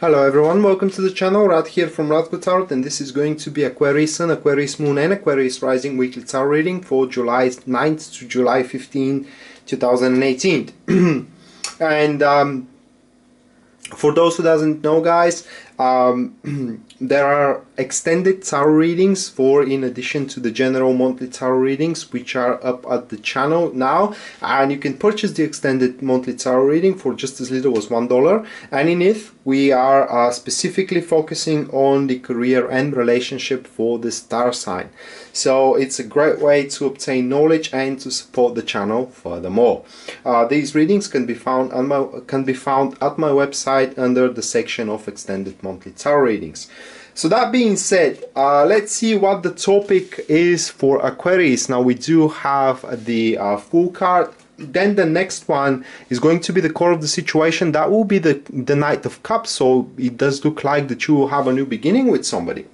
Hello everyone, welcome to the channel, Rad here from Radko Tarot and this is going to be Aquarius Sun, Aquarius Moon and Aquarius Rising weekly tarot reading for July 9th to July 15, 2018. and um, for those who doesn't know guys, um, there are extended tarot readings for in addition to the general monthly tarot readings which are up at the channel now. And you can purchase the extended monthly tarot reading for just as little as one dollar. And in it we are uh, specifically focusing on the career and relationship for the star sign. So it's a great way to obtain knowledge and to support the channel furthermore. Uh, these readings can be found on my can be found at my website under the section of extended monthly tarot readings so that being said, uh, let's see what the topic is for Aquarius. Now we do have the uh, Fool card. Then the next one is going to be the core of the situation. That will be the, the Knight of Cups. So it does look like that you will have a new beginning with somebody.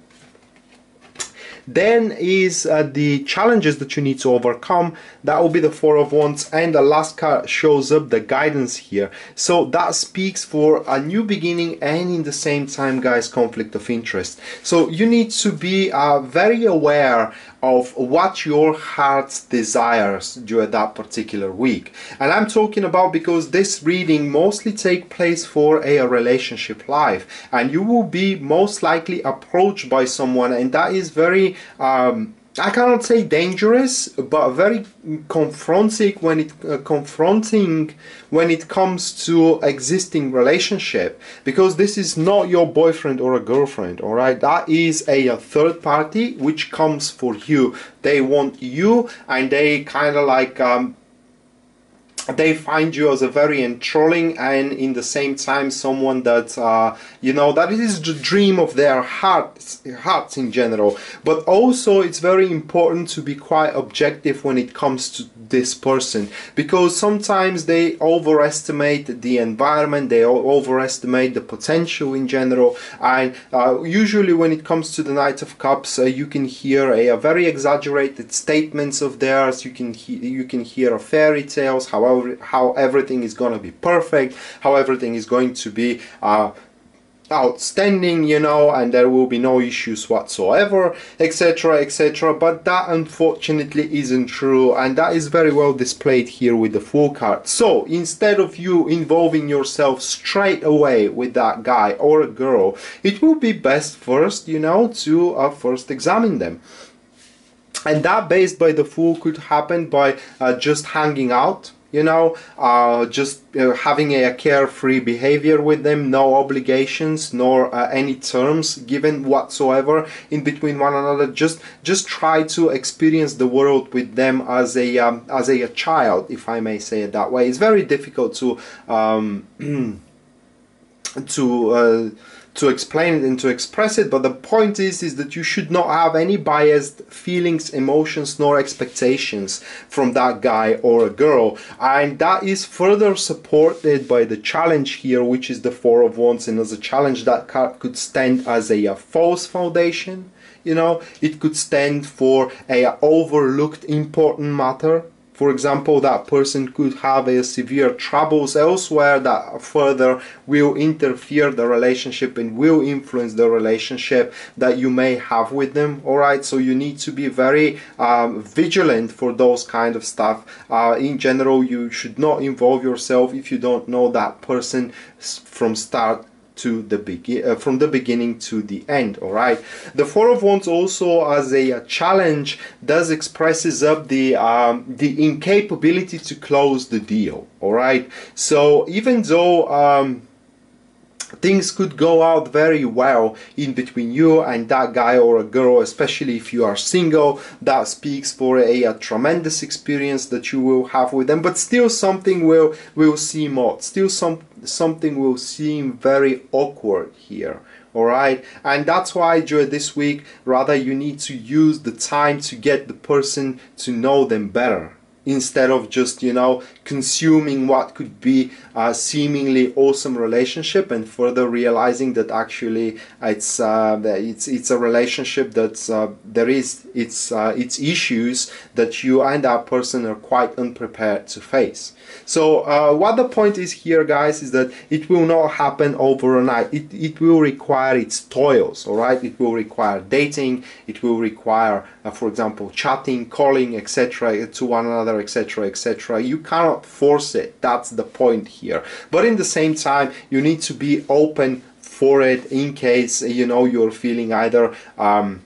Then is uh, the challenges that you need to overcome. That will be the Four of Wands and the last card shows up the guidance here. So that speaks for a new beginning and in the same time guys conflict of interest. So you need to be uh, very aware of what your heart desires during that particular week. And I'm talking about because this reading mostly take place for a relationship life and you will be most likely approached by someone and that is very um, I cannot say dangerous, but very confronting when it uh, confronting when it comes to existing relationship. Because this is not your boyfriend or a girlfriend all right that is a, a third party which comes for you. They want you and they kind of like um, they find you as a very enthralling and in the same time someone that uh, you know that is the dream of their hearts hearts in general. But also it's very important to be quite objective when it comes to this person. Because sometimes they overestimate the environment they overestimate the potential in general. And uh, usually when it comes to the Knight of Cups uh, you can hear a, a, very exaggerated statements of theirs. You can you can hear fairy tales however how everything is to be perfect, how everything is going to be uh, outstanding you know and there will be no issues whatsoever etc etc but that unfortunately isn't true and that is very well displayed here with the Fool card. So instead of you involving yourself straight away with that guy or a girl it will be best first you know to uh, first examine them. And that based by the Fool could happen by uh, just hanging out you know uh, just uh, having a, carefree behavior with them no obligations nor uh, any terms given whatsoever in between one another. Just just try to experience the world with them as a um, as a, a, child if I may say it that way. It's very difficult to um, to uh, to explain it and to express it but the point is is that you should not have any biased feelings emotions nor expectations from that guy or a girl. And that is further supported by the challenge here which is the four of wands and as a challenge that card could stand as a, a false foundation you know? It could stand for a overlooked important matter for example, that person could have a severe troubles elsewhere that further will interfere the relationship and will influence the relationship that you may have with them. All right, so you need to be very um, vigilant for those kind of stuff. Uh, in general, you should not involve yourself if you don't know that person from start to the begin uh, from the beginning to the end all right? The four of wands also as a, a challenge does expresses up the um, the incapability to close the deal all right? So even though um, things could go out very well in between you and that guy or a girl especially if you are single. That speaks for a, a tremendous experience that you will have with them but still something will will seem odd. Still some something will seem very awkward here alright? And that's why during this week rather you need to use the time to get the person to know them better. Instead of just you know consuming what could be a seemingly awesome relationship and further realizing that actually it's uh, it's it's a relationship that's uh, there is its uh, its issues that you and that person are quite unprepared to face. So uh, what the point is here guys is that it will not happen overnight. It, it will require its toils all right? It will require dating. It will require uh, for example chatting calling etc to one another etc etc you cannot force it. That's the point here. But in the same time you need to be open for it in case you know you're feeling either um,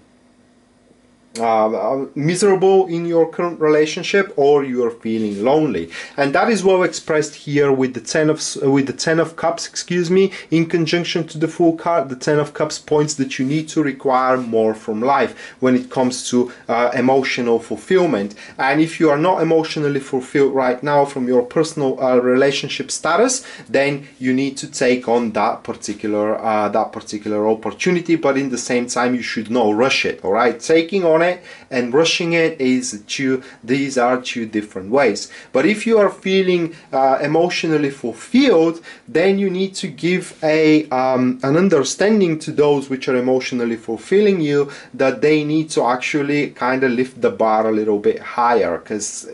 uh, miserable in your current relationship or you are feeling lonely. And that is well expressed here with the 10 of with the 10 of cups excuse me in conjunction to the Fool card the 10 of cups points that you need to require more from life when it comes to uh, emotional fulfillment. And if you are not emotionally fulfilled right now from your personal uh, relationship status then you need to take on that particular uh, that particular opportunity. But in the same time you should not rush it all right? Taking on it and rushing it is two these are two different ways. But if you are feeling uh, emotionally fulfilled then you need to give a um, an understanding to those which are emotionally fulfilling you that they need to actually kind of lift the bar a little bit higher because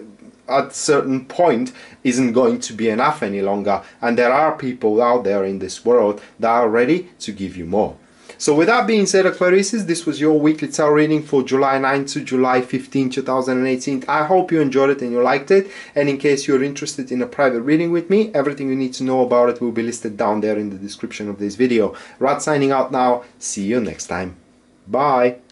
at certain point isn't going to be enough any longer. And there are people out there in this world that are ready to give you more so with that being said, Aquarius, this was your weekly tarot reading for July 9 to July 15, 2018. I hope you enjoyed it and you liked it. And in case you're interested in a private reading with me, everything you need to know about it will be listed down there in the description of this video. Rad signing out now. See you next time. Bye.